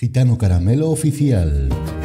Gitano Caramelo Oficial.